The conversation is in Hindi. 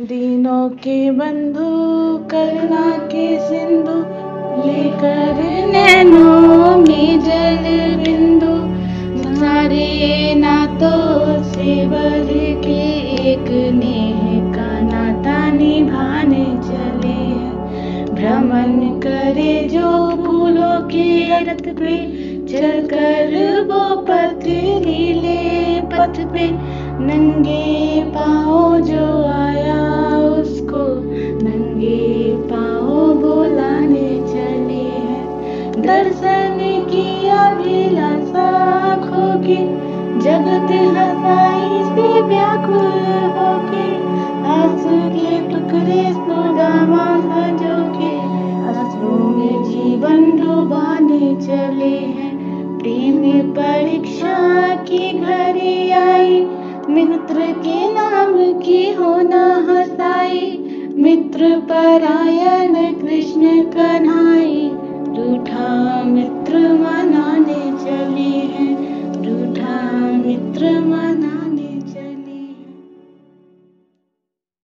दीनों के बंधु, करुणा के सिंधु, लेकर नैनों में जल बिंदु, सारे नातों से बढ़ के एक नेह का नाता निभाने चले भ्रमण करे जो फूलों के रथ पे चल कर वो पथ नीले पथ पे, नंगे दर्शन की अभिलाषा खोगे जगत हसाई से व्याकुल होके, आँसू के टुकड़े सुदामा सजोगे आंसुओं में जीवन डुबाने चले हैं। प्रेम परीक्षा की घड़ी आई। मित्र के नाम की होना हसाई। मित्र परायण कृष्ण Madre.